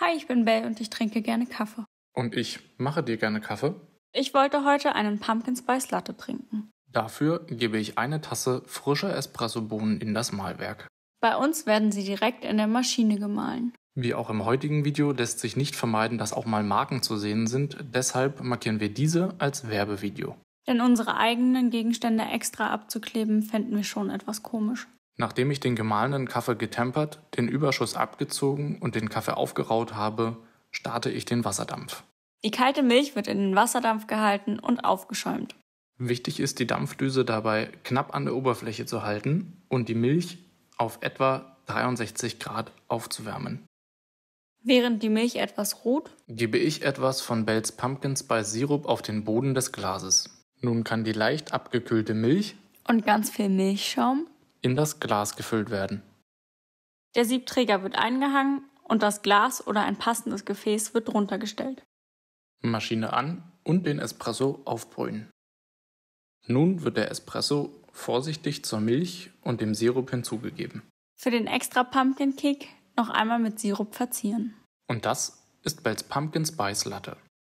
Hi, ich bin Belle und ich trinke gerne Kaffee. Und ich mache dir gerne Kaffee. Ich wollte heute einen Pumpkin Spice Latte trinken. Dafür gebe ich eine Tasse frischer Espressobohnen in das Mahlwerk. Bei uns werden sie direkt in der Maschine gemahlen. Wie auch im heutigen Video lässt sich nicht vermeiden, dass auch mal Marken zu sehen sind, deshalb markieren wir diese als Werbevideo. Denn unsere eigenen Gegenstände extra abzukleben, fänden wir schon etwas komisch. Nachdem ich den gemahlenen Kaffee getempert, den Überschuss abgezogen und den Kaffee aufgeraut habe, starte ich den Wasserdampf. Die kalte Milch wird in den Wasserdampf gehalten und aufgeschäumt. Wichtig ist, die Dampfdüse dabei knapp an der Oberfläche zu halten und die Milch auf etwa 63 Grad aufzuwärmen. Während die Milch etwas ruht, gebe ich etwas von Bells Pumpkin Spice Sirup auf den Boden des Glases. Nun kann die leicht abgekühlte Milch und ganz viel Milchschaum in das Glas gefüllt werden. Der Siebträger wird eingehangen und das Glas oder ein passendes Gefäß wird drunter gestellt. Maschine an und den Espresso aufbrühen. Nun wird der Espresso vorsichtig zur Milch und dem Sirup hinzugegeben. Für den extra Pumpkin Kick noch einmal mit Sirup verzieren. Und das ist Bells Pumpkin Spice Latte.